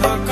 talk